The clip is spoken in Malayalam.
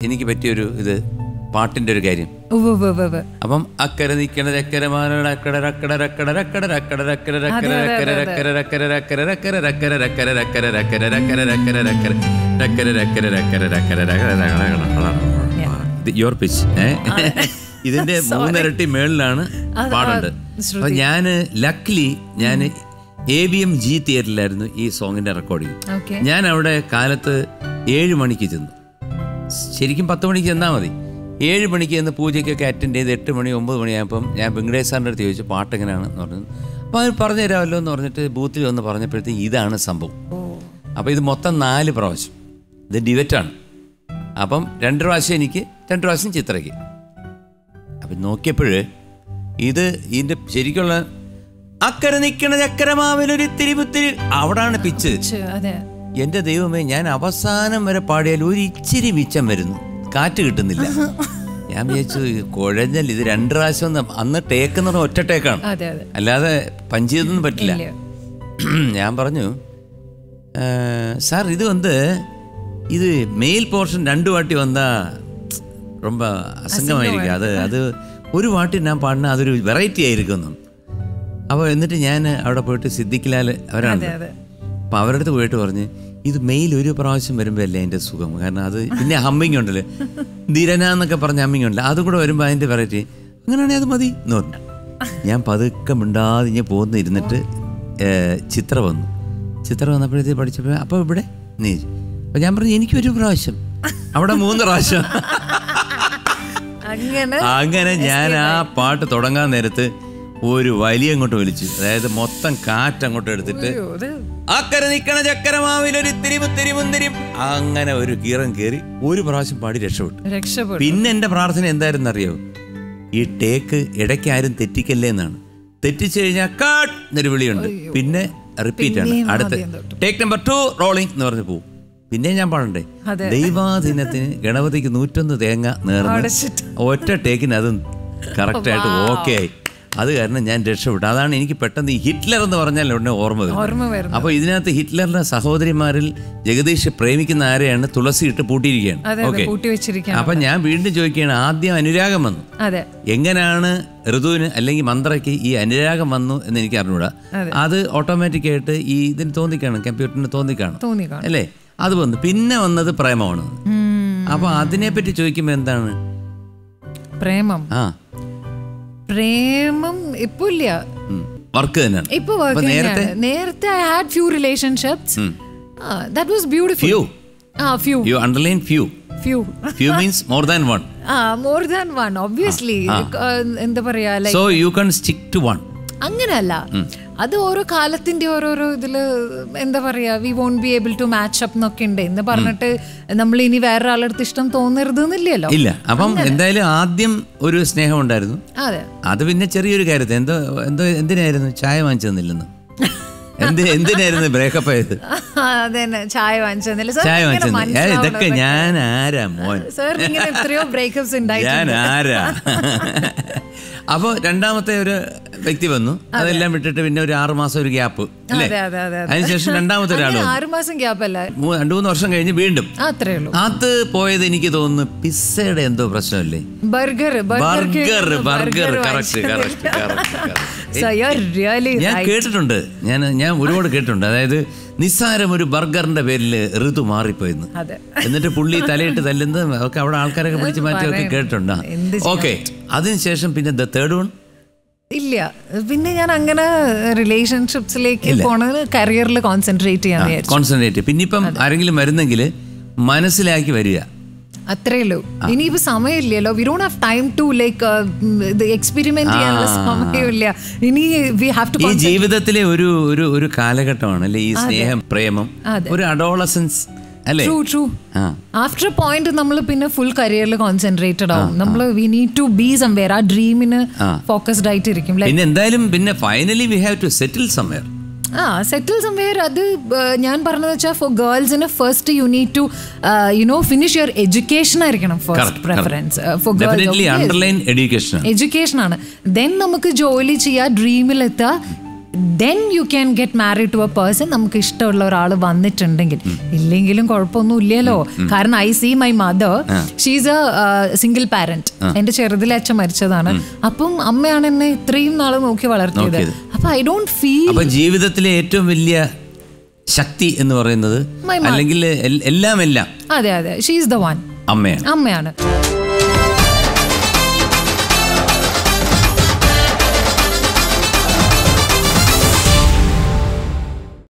എനിക്ക് പറ്റിയൊരു ഇത് പാട്ടിന്റെ ഒരു കാര്യം അപ്പം അക്കര നിക്കണത് ഇതിന്റെ മൂന്നിരട്ടി മേളിലാണ് പാടുണ്ട് അപ്പൊ ഞാൻ ലക്ലി ഞാൻ എ ബി എം ജി തിയേറ്ററിലായിരുന്നു ഈ സോങ്ങിന്റെ റെക്കോർഡിങ് ഞാൻ അവിടെ കാലത്ത് ഏഴ് മണിക്ക് ചെന്നു ശരിക്കും പത്ത് മണിക്ക് ചെന്നാൽ മതി. ഏഴ് മണിക്ക് ചെന്ന് പൂജയ്ക്കൊക്കെ അറ്റൻഡ് ചെയ്ത് എട്ട് മണി ഒമ്പത് മണിയായപ്പം ഞാൻ വെങ്കടേഷ് സാറിന്റെ അടുത്ത് ചോദിച്ചു പാട്ട് എങ്ങനെയാണെന്ന് പറഞ്ഞു. അപ്പോൾ അത് പറഞ്ഞു തരാമല്ലോ എന്ന് പറഞ്ഞിട്ട് ബൂത്തിൽ വന്ന് പറഞ്ഞപ്പോഴത്തേക്ക് ഇതാണ് സംഭവം. അപ്പോൾ ഇത് മൊത്തം നാല് പ്രാവശ്യം. ഇത് ഡിവറ്റാണ് അപ്പം രണ്ട് പ്രാവശ്യം എനിക്ക് രണ്ട് പ്രാവശ്യം ചിത്രയ്ക്ക്. അപ്പം നോക്കിയപ്പോൾ ഇത് ഇതിന്റെ ശരിക്കുള്ള അക്കരെ നിൽക്കണ ചക്കരമാവിലൊരു തിരിപുത്തിരി അവിടാണ് പിച്ച് അതെ. എന്റെ ദൈവമേ ഞാൻ അവസാനം വരെ പാടിയാൽ ഒരു ഇച്ചിരി മിച്ചം വരുന്നു കാറ്റ് കിട്ടുന്നില്ല ഞാൻ വിചാരിച്ചു ഇത് കുഴഞ്ഞൽ ഇത് രണ്ട് പ്രാവശ്യം ഒന്ന് അന്ന് ടേക്ക് എന്ന് പറഞ്ഞാൽ ഒറ്റ ടേക്കാണ് അതെ അതെ അല്ലാതെ പഞ്ച് ചെയ്തൊന്നും പറ്റില്ല ഇല്ല. ഞാൻ പറഞ്ഞു "ആ, സാർ ഇത് വന്ന് ഇത് മെയിൽ പോർഷൻ രണ്ട് വാട്ടി വന്നാ ரொம்ப അസംഗമായിരിക്കും അത് അത് ഒരു വാട്ടി ഞാൻ പാടുന്ന അതൊരു വെറൈറ്റി ആയിരിക്കുന്നു അപ്പോൾ എന്നിട്ട് ഞാൻ അവിടെ പോയിട്ട് സിദ്ദിഖിലാൽ അവരാണ് അതെ. അപ്പോൾ അവരുടെ അടുത്ത് പോയിട്ട് പറഞ്ഞ് ഇത് മെയിൽ ഒരു പ്രാവശ്യം വരുമ്പോൾ അല്ലേ അതിന്റെ സുഖം? കാരണം അത് പിന്നെ ഹമ്മിങ് ഉണ്ടല്ലോ? ധീരന എന്നൊക്കെ പറഞ്ഞ ഹമ്മിങ് ഉണ്ടല്ലോ? അതും കൂടെ വരുമ്പോൾ അതിന്റെ വെറൈറ്റി അങ്ങനെയാണെങ്കിൽ അത് മതി എന്ന് പറഞ്ഞു. ഞാൻ പതുക്കെ മിണ്ടാതെ ഇങ്ങനെ പോകുന്ന ഇരുന്നിട്ട് ചിത്ര വന്നു. ചിത്ര വന്നപ്പോഴത്തേക്ക് പഠിച്ചപ്പോൾ അപ്പോൾ ഇവിടെ നീ അപ്പോൾ ഞാൻ പറഞ്ഞു എനിക്കൊരു പ്രാവശ്യം. അവിടെ മൂന്ന് പ്രാവശ്യം. അങ്ങനെ ഞാൻ ആ പാട്ട് തുടങ്ങാൻ നേരത്ത് ഒരു വലിയ അങ്ങോട്ട് വലിച്ചു. അതായത് മൊത്തം കാറ്റ് അങ്ങോട്ട് എടുത്തിട്ട് അക്കരെ നിക്കണ ചക്കരമാവിലൊരു തിരിമു മുന്തിരി അങ്ങനെ ഒരു കീറം കയറി ഒരു പ്രാവശ്യം പാടി രക്ഷപ്പെട്ടു. രക്ഷപ്പെട്ടു. പിന്നെ എന്റെ പ്രാർത്ഥന എന്തായിരുന്നു അറിയോ ഈ ടേക്ക് ഇടയ്ക്ക് ആരും തെറ്റിക്കല്ലേ എന്നാണ്. തെറ്റിച്ചു കഴിഞ്ഞാൽ കാട്ട് എന്നൊരു വിളിയുണ്ട്. പിന്നെ റിപ്പീറ്റ് ആണ്. അടുത്ത ടേക്ക് നമ്പർ ടു റോളിംഗ് എന്ന് പറഞ്ഞ് പോകും പിന്നെ ഞാൻ പാടണ്ടേ. ദൈവാധീനത്തിന് ഗണപതിക്ക് നൂറ്റൊന്ന് തേങ്ങ നേർന്ന്. ഒറ്റ ടേക്കിന് അതും കറക്റ്റായിട്ട് ഓക്കെ ആയി. അത് കാരണം ഞാൻ രക്ഷപ്പെട്ടു. അതാണ് എനിക്ക് പെട്ടെന്ന് ഈ ഹിറ്റ്ലർ എന്ന് പറഞ്ഞാൽ ഉടനെ ഓർമ്മ വരും ഓർമ്മ വരും അപ്പൊ ഇതിനകത്ത് ഹിറ്റ്ലറിന്റെ സഹോദരിമാരിൽ ജഗദീഷ് പ്രേമിക്കുന്ന ആരെയാണ്? തുളസി ഇട്ട് പൂട്ടിയിരിക്കുകയാണ് ഓക്കെ. അപ്പൊ ഞാൻ വീണ്ടും ചോദിക്കുകയാണ് ആദ്യം അനുരാഗം വന്നു. അതെ. എങ്ങനെയാണ് ഋതുവിന് അല്ലെങ്കിൽ മന്ത്രയ്ക്ക് ഈ അനുരാഗം വന്നു എന്ന് എനിക്ക് അറിഞ്ഞൂടാ അതെ. ഓട്ടോമാറ്റിക് ആയിട്ട് ഈ ഇതിന് തോന്നിക്കാണ്? കമ്പ്യൂട്ടറിന് തോന്നിക്കാണ്? തോന്നി കാണും അല്ലേ? അത് വന്നു. പിന്നെ വന്നത് പ്രേമമാണ്. അപ്പൊ അതിനെപ്പറ്റി ചോദിക്കുമ്പോൾ എന്താണ്? പ്രേമം. ആ. പ്രേമം ഇപ്പൊ ഇല്ല വർക്ക് തന്നെയാണ്. ഇപ്പൊ വർക്ക് നേരത്തെ. നേരത്തെ I had few relationships that was beautiful Few. ആ few you underline few few few means more than one ആ മോർ ദാൻ വൺ ഒബ്വിയസ്ലി എന്താ പറയാ like so you can stick to one അങ്ങനല്ല അത് ഓരോ കാലത്തിന്റെ ഓരോരോ ഇതിൽ എന്താ പറയാ we won't be able to match up എന്നൊക്കെ ഉണ്ട്. എന്ന് പറഞ്ഞിട്ട് നമ്മൾ ഇനി വേറെ ആളടുത്ത് ഇഷ്ടം തോന്നരുത് എന്നില്ലല്ലോ ഇല്ല. അപ്പം എന്തായാലും ആദ്യം ഒരു സ്നേഹം ഉണ്ടായിരുന്നു. അതെ. അത് പിന്നെ ചെറിയൊരു കാര്യത്തിൽ എന്തോ എന്തോ എന്തിനായിരുന്നു? ചായ വാങ്ങിച്ചു തന്നില്ലെന്ന് എന്തിനായിരുന്നു ബ്രേക്കപ്പ് ആയത്? അതന്നെ. ചായ വാങ്ങിച്ചു ചായ വാങ്ങിച്ചു ഇതൊക്കെ ഞാൻ ആരാ മോൻ? എത്രയോ ബ്രേക്കപ്സ് ഞാൻ ആരാ അപ്പോൾ രണ്ടാമത്തെ ഒരു വ്യക്തി വന്നു. അതെല്ലാം വിട്ടിട്ട് പിന്നെ ഒരു ആറു മാസം ഒരു ഗ്യാപ്പ് അല്ലേ? അതെ അതെ അതെ അതെ. അതിനുശേഷം രണ്ടാമത്തെ ഒരാൾ ആറ് മാസം ഗ്യാപ്പ് അല്ല. രണ്ടു മൂന്ന് വർഷം കഴിഞ്ഞ് വീണ്ടും. അത് പോയത് എനിക്ക് തോന്നുന്നു പിസ്സയുടെ എന്തോ പ്രശ്നമല്ലേ? Burger burger burger correct correct really ഞാൻ. കേട്ടിട്ടുണ്ട്. ഞാൻ ഞാൻ ഒരുപാട് കേട്ടിട്ടുണ്ട്. അതായത് നിസ്സാരം ഒരു ബർഗറിന്റെ പേരിൽ ഋതു മാറിപ്പോയിന്ന്. എന്നിട്ട് പുള്ളി തലയിട്ട് തല്ലുന്നത് ഒക്കെ അവിടെ ആൾക്കാരൊക്കെ പിടിച്ച് മാറ്റിയൊക്കെ കേട്ടിട്ടുണ്ട്. ഓക്കെ അതിനുശേഷം പിന്നെ ദ തേർഡ് വൺ ഇല്ല. പിന്നെ ഞാൻ അങ്ങനെ റിലേഷൻഷിപ്സിലേക്ക് പോണത് കരിയറിൽ കോൺസെൻട്രേറ്റ് ചെയ്യാൻ കോൺസെൻട്രേറ്റ് പിന്നെ ഇപ്പം ആരെങ്കിലും വരുന്നെങ്കിൽ മനസ്സിലാക്കി വരിക. അത്രേ ഉള്ളൂ. ഇനിയിപ്പോ സമയമില്ലല്ലോ. We don't have time to like experiment ചെയ്യാനുള്ള സമയമില്ല. ഇനി വി ഹാവ് ടു ഈ ജീവിതത്തിലെ ഒരു ഒരു ഒരു കാലഘട്ടമാണ് അല്ലേ? ഈ സ്നേഹം പ്രേമം ഒരു adolescence through through after point നമ്മൾ പിന്നെ ഫുൾ കരിയറിൽ കോൺസെൻട്രേറ്റഡ് ആവും. നമ്മൾ we need to be somewhere ആ ഡ്രീമിന് ഫോക്കസ്ഡ് ആയിട്ടിരിക്കും. ഇരിക്കും പിന്നെ എന്തായാലും പിന്നെ finally we have to settle somewhere ആ സെറ്റിൽ സംവെയർ അത് ഞാൻ പറഞ്ഞത് വെച്ചാൽ for ഗേൾസിന് first you need to you know finish your education ആയിരിക്കണം first preference for girls education education ആണ്. ദെൻ നമുക്ക് ജോലി ചെയ്യാ ഡ്രീമിലെത്താ then you can get married to a person നമുക്ക് ഇഷ്ടമുള്ള ഒരാൾ വന്നിട്ടുണ്ടെങ്കിൽ. ഇല്ലെങ്കിലും കുഴപ്പമൊന്നും ഇല്ലല്ലോ. കാരണം I see my mother she's a single parent എന്റെ ചെറുതിലെ അച്ഛൻ മരിച്ചതാണ്. അപ്പം അമ്മയാണ് എന്നെ ഇത്രയും നാൾ നോക്കി വളർത്തിയത്. അപ്പൊ ഐ ഡോണ്ട് ഫീൽ അപ്പൊ ജീവിതത്തിലെ ഏറ്റവും വലിയ ശക്തി എന്ന് പറയുന്നത് അല്ലെങ്കിൽ എല്ലാം എല്ലാം അതെ അതെ. ഷീസ് ദ വൺ അമ്മയാണ്. അമ്മയാണ്.